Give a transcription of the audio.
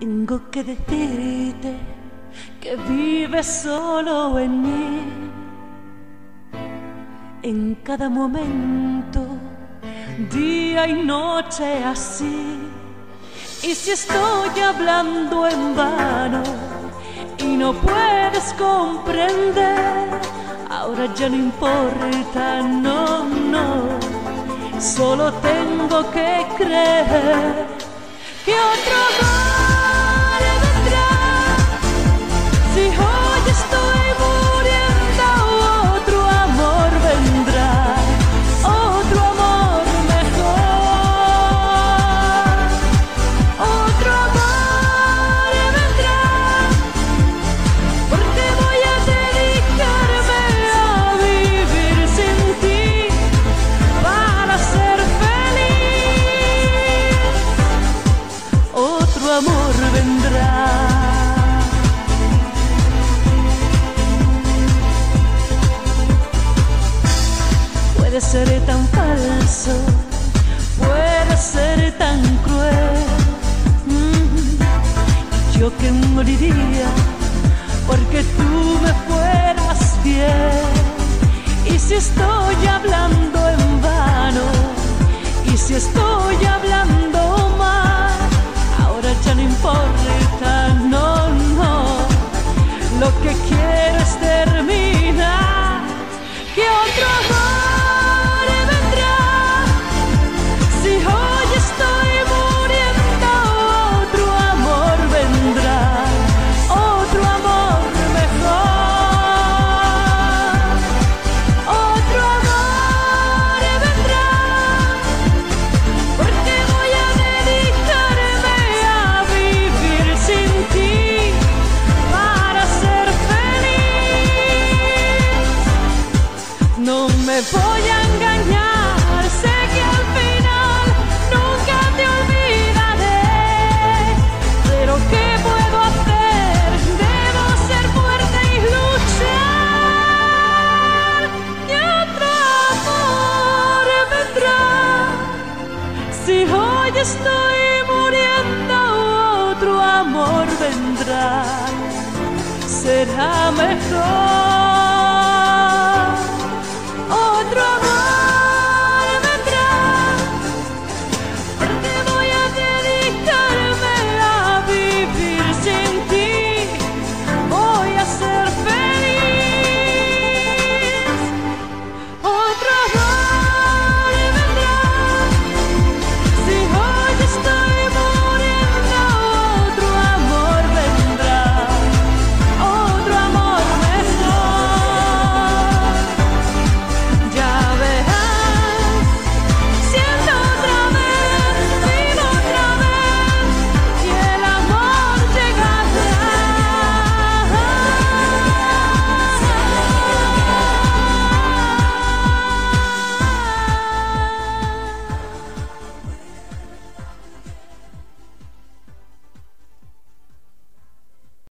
Tengo que decirte que vives solo en mí. En cada momento, día y noche así. Y si estoy hablando en vano y no puedes comprender, ahora ya no importa, no, no. Solo tengo que creer que otro ser tan falso, puede ser tan cruel. Mm, Yo que moriría porque tú me fueras fiel. Y si estoy hablando en vano, y si estoy hablando mal, ahora ya no importa, no, no. Lo que quiero voy a engañar, sé que al final nunca te olvidaré. Pero ¿qué puedo hacer? Debo ser fuerte y luchar. Y otro amor vendrá. Si hoy estoy muriendo, otro amor vendrá. Será mejor.